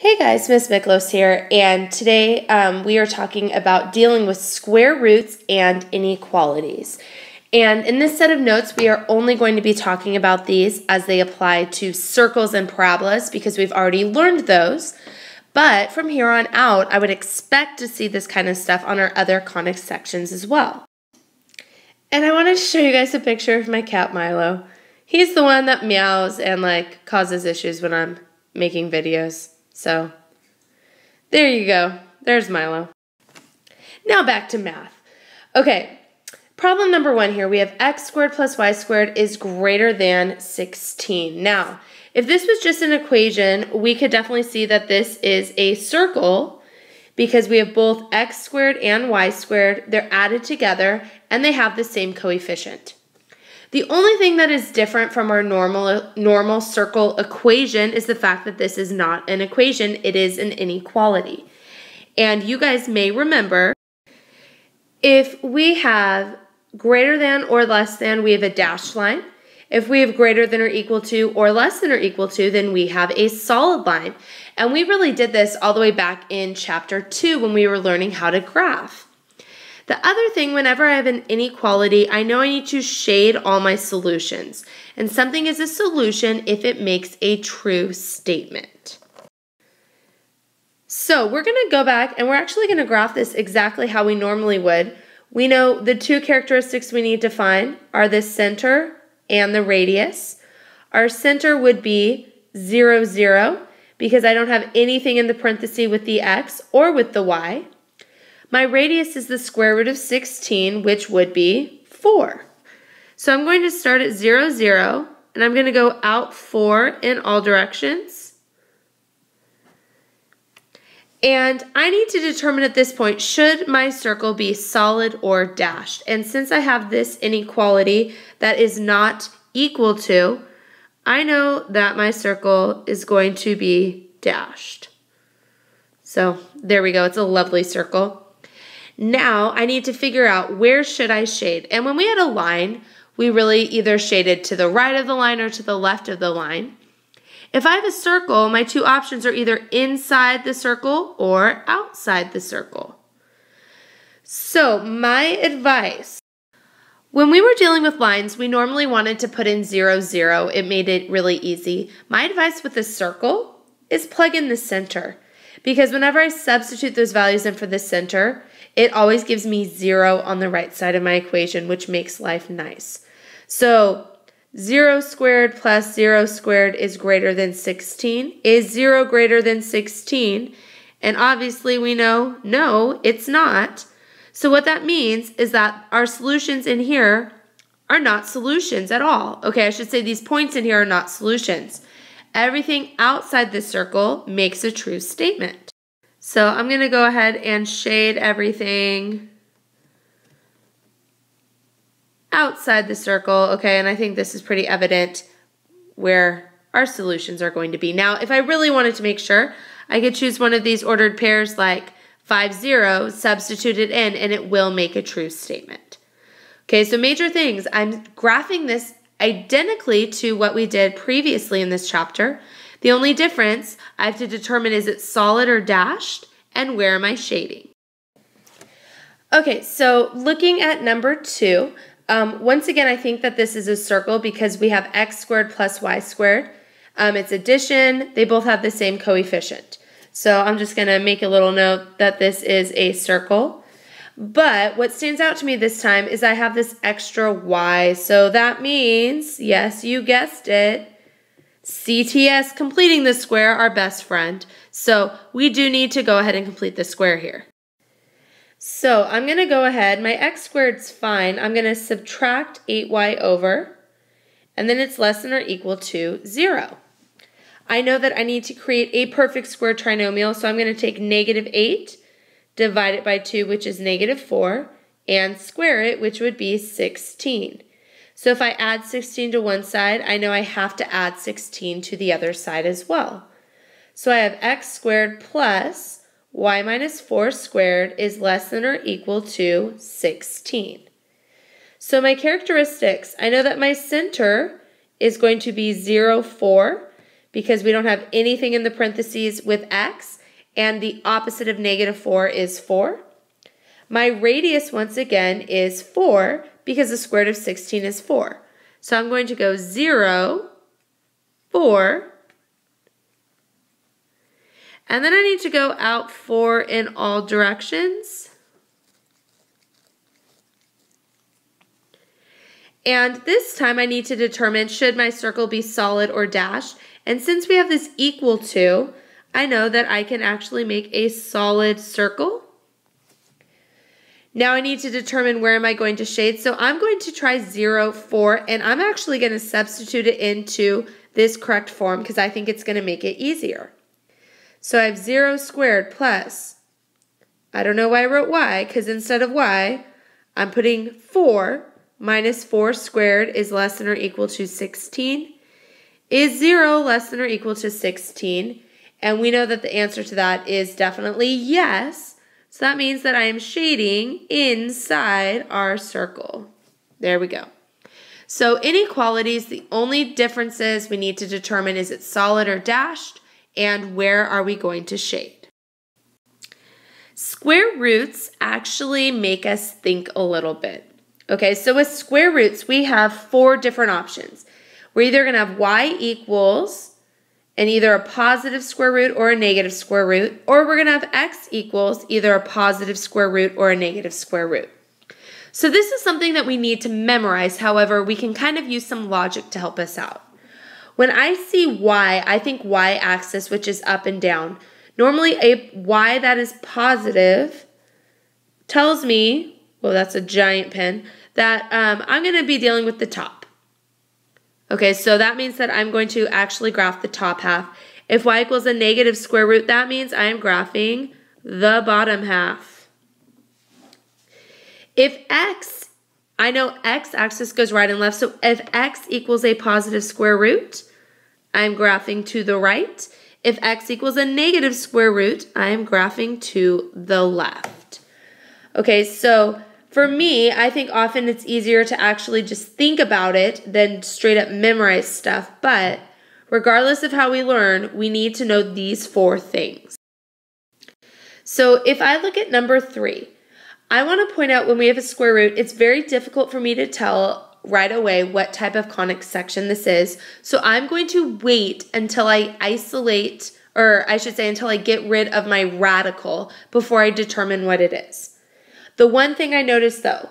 Hey guys, Miss Miklos here, and today um, we are talking about dealing with square roots and inequalities. And in this set of notes, we are only going to be talking about these as they apply to circles and parabolas because we've already learned those. But from here on out, I would expect to see this kind of stuff on our other conic sections as well. And I wanted to show you guys a picture of my cat Milo. He's the one that meows and like causes issues when I'm making videos. So there you go. There's Milo. Now back to math. Okay, problem number one here. We have x squared plus y squared is greater than 16. Now, if this was just an equation, we could definitely see that this is a circle because we have both x squared and y squared. They're added together and they have the same coefficient. The only thing that is different from our normal, normal circle equation is the fact that this is not an equation, it is an inequality. And you guys may remember, if we have greater than or less than, we have a dashed line. If we have greater than or equal to or less than or equal to, then we have a solid line. And we really did this all the way back in chapter 2 when we were learning how to graph. The other thing, whenever I have an inequality, I know I need to shade all my solutions. And something is a solution if it makes a true statement. So we're going to go back and we're actually going to graph this exactly how we normally would. We know the two characteristics we need to find are the center and the radius. Our center would be 0, 0 because I don't have anything in the parenthesis with the x or with the y. My radius is the square root of 16, which would be 4. So I'm going to start at 0, 0, and I'm going to go out 4 in all directions. And I need to determine at this point, should my circle be solid or dashed? And since I have this inequality that is not equal to, I know that my circle is going to be dashed. So there we go. It's a lovely circle. Now I need to figure out where should I shade. And when we had a line, we really either shaded to the right of the line or to the left of the line. If I have a circle, my two options are either inside the circle or outside the circle. So my advice, when we were dealing with lines, we normally wanted to put in zero, zero. It made it really easy. My advice with a circle is plug in the center because whenever I substitute those values in for the center, it always gives me zero on the right side of my equation, which makes life nice. So 0 squared plus 0 squared is greater than 16. Is 0 greater than 16? And obviously we know, no, it's not. So what that means is that our solutions in here are not solutions at all. Okay, I should say these points in here are not solutions. Everything outside this circle makes a true statement. So I'm going to go ahead and shade everything outside the circle. Okay, and I think this is pretty evident where our solutions are going to be. Now, if I really wanted to make sure, I could choose one of these ordered pairs like 5, 0, substitute it in, and it will make a true statement. Okay, so major things. I'm graphing this identically to what we did previously in this chapter. The only difference I have to determine is it solid or dashed and where am I shading. Okay, so looking at number two, um, once again, I think that this is a circle because we have x squared plus y squared. Um, it's addition. They both have the same coefficient. So I'm just going to make a little note that this is a circle. But what stands out to me this time is I have this extra y. So that means, yes, you guessed it, CTS completing the square, our best friend. So we do need to go ahead and complete the square here. So I'm going to go ahead, my x squared's fine. I'm going to subtract 8y over, and then it's less than or equal to 0. I know that I need to create a perfect square trinomial, so I'm going to take negative 8, divide it by 2, which is negative 4, and square it, which would be 16. So if I add 16 to one side, I know I have to add 16 to the other side as well. So I have x squared plus y minus 4 squared is less than or equal to 16. So my characteristics, I know that my center is going to be 0, 4 because we don't have anything in the parentheses with x, and the opposite of negative 4 is 4. My radius, once again, is 4 because the square root of 16 is 4. So I'm going to go 0, 4, and then I need to go out 4 in all directions. And this time I need to determine should my circle be solid or dashed. And since we have this equal to, I know that I can actually make a solid circle. Now I need to determine where am I going to shade. So I'm going to try 0, 4, and I'm actually going to substitute it into this correct form because I think it's going to make it easier. So I have 0 squared plus, I don't know why I wrote y, because instead of y, I'm putting 4 minus 4 squared is less than or equal to 16. Is 0 less than or equal to 16? And we know that the answer to that is definitely yes. So that means that I am shading inside our circle. There we go. So inequalities, the only differences we need to determine is it solid or dashed, and where are we going to shade. Square roots actually make us think a little bit. Okay, so with square roots, we have four different options. We're either going to have y equals and either a positive square root or a negative square root, or we're going to have x equals either a positive square root or a negative square root. So this is something that we need to memorize. However, we can kind of use some logic to help us out. When I see y, I think y-axis, which is up and down. Normally, a y that is positive tells me, well, that's a giant pen, that um, I'm going to be dealing with the top. Okay, so that means that I'm going to actually graph the top half. If y equals a negative square root, that means I am graphing the bottom half. If x, I know x-axis goes right and left, so if x equals a positive square root, I'm graphing to the right. If x equals a negative square root, I am graphing to the left. Okay, so for me, I think often it's easier to actually just think about it than straight up memorize stuff. But regardless of how we learn, we need to know these four things. So if I look at number three, I want to point out when we have a square root, it's very difficult for me to tell right away what type of conic section this is. So I'm going to wait until I isolate, or I should say until I get rid of my radical before I determine what it is. The one thing I noticed though,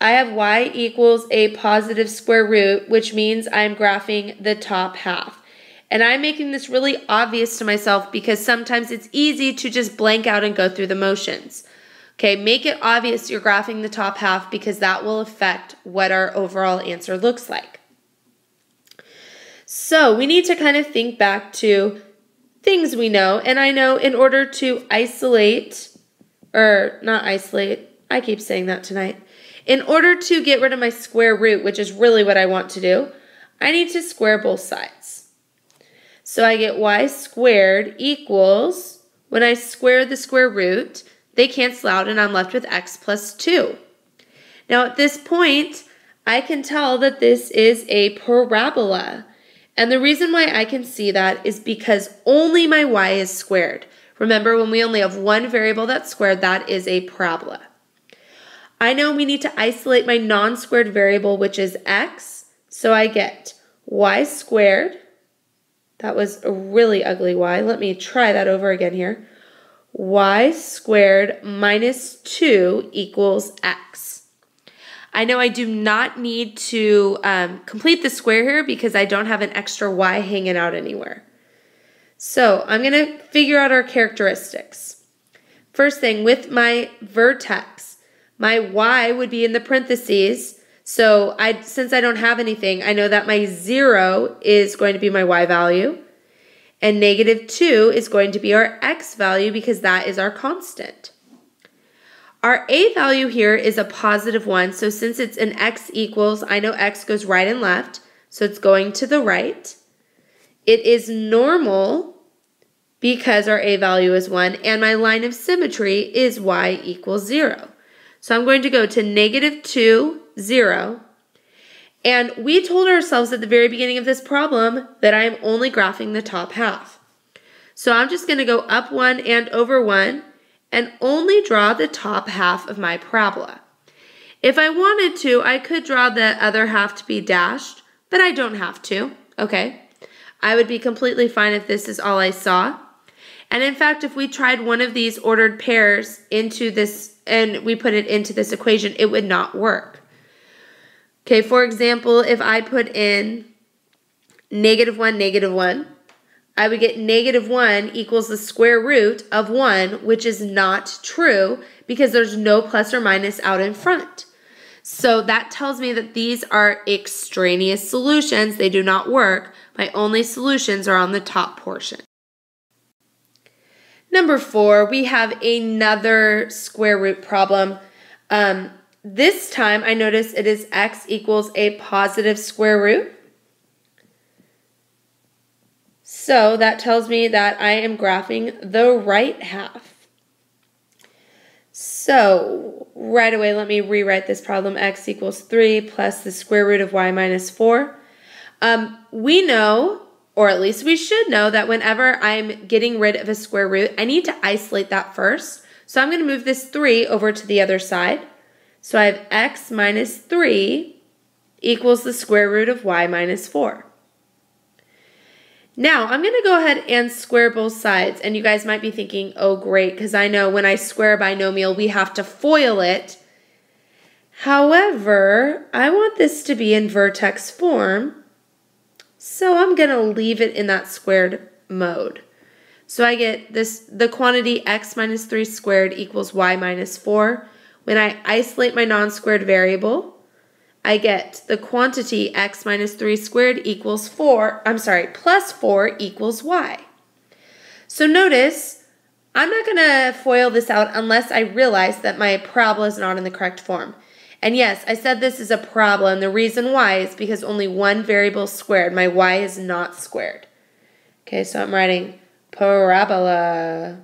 I have y equals a positive square root, which means I'm graphing the top half. And I'm making this really obvious to myself because sometimes it's easy to just blank out and go through the motions. Okay, make it obvious you're graphing the top half because that will affect what our overall answer looks like. So we need to kind of think back to things we know. And I know in order to isolate, or not isolate, I keep saying that tonight. In order to get rid of my square root, which is really what I want to do, I need to square both sides. So I get y squared equals, when I square the square root, they cancel out and I'm left with x plus 2. Now at this point, I can tell that this is a parabola. And the reason why I can see that is because only my y is squared. Remember, when we only have one variable that's squared, that is a parabola. I know we need to isolate my non-squared variable, which is x. So I get y squared. That was a really ugly y. Let me try that over again here. y squared minus 2 equals x. I know I do not need to um, complete the square here because I don't have an extra y hanging out anywhere. So I'm going to figure out our characteristics. First thing, with my vertex, my y would be in the parentheses. So I, since I don't have anything, I know that my 0 is going to be my y value. And negative 2 is going to be our x value because that is our constant. Our a value here is a positive 1. So since it's an x equals, I know x goes right and left. So it's going to the right. It is normal because our a value is 1. And my line of symmetry is y equals 0. So I'm going to go to negative 2, 0. And we told ourselves at the very beginning of this problem that I am only graphing the top half. So I'm just going to go up 1 and over 1 and only draw the top half of my parabola. If I wanted to, I could draw the other half to be dashed, but I don't have to, okay? I would be completely fine if this is all I saw. And in fact, if we tried one of these ordered pairs into this and we put it into this equation, it would not work. Okay, for example, if I put in negative 1, negative 1, I would get negative 1 equals the square root of 1, which is not true because there's no plus or minus out in front. So that tells me that these are extraneous solutions. They do not work. My only solutions are on the top portion. Number four, we have another square root problem. Um, this time I notice it is x equals a positive square root. So that tells me that I am graphing the right half. So right away, let me rewrite this problem. x equals 3 plus the square root of y minus 4. Um, we know or at least we should know that whenever I'm getting rid of a square root, I need to isolate that first. So I'm going to move this 3 over to the other side. So I have x minus 3 equals the square root of y minus 4. Now, I'm going to go ahead and square both sides. And you guys might be thinking, oh, great, because I know when I square a binomial, we have to FOIL it. However, I want this to be in vertex form. So I'm going to leave it in that squared mode. So I get this, the quantity x minus 3 squared equals y minus 4. When I isolate my non-squared variable, I get the quantity x minus 3 squared equals 4, I'm sorry, plus 4 equals y. So notice, I'm not going to FOIL this out unless I realize that my parabola is not in the correct form. And yes, I said this is a parabola. The reason why is because only one variable squared. My y is not squared. Okay, so I'm writing parabola.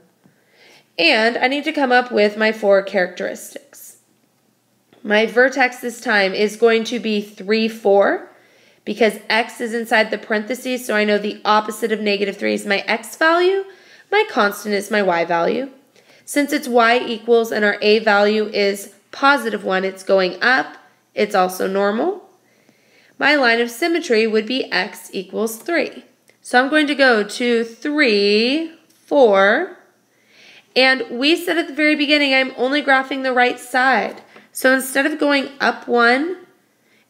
And I need to come up with my four characteristics. My vertex this time is going to be 3, 4 because x is inside the parentheses, so I know the opposite of negative 3 is my x value. My constant is my y value. Since it's y equals and our a value is positive 1, it's going up. It's also normal. My line of symmetry would be x equals 3. So I'm going to go to 3, 4, and we said at the very beginning I'm only graphing the right side. So instead of going up 1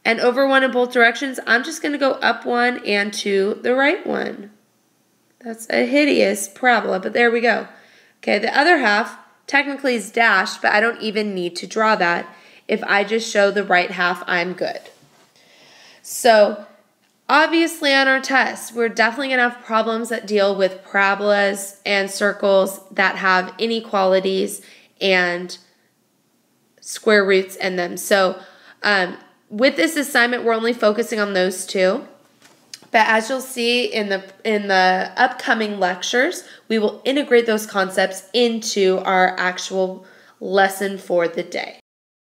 and over 1 in both directions, I'm just going to go up 1 and to the right one. That's a hideous parabola, but there we go. Okay, the other half, technically is dashed, but I don't even need to draw that. If I just show the right half, I'm good. So obviously on our test, we're definitely going to have problems that deal with parabolas and circles that have inequalities and square roots in them. So um, with this assignment, we're only focusing on those two. But as you'll see in the in the upcoming lectures, we will integrate those concepts into our actual lesson for the day.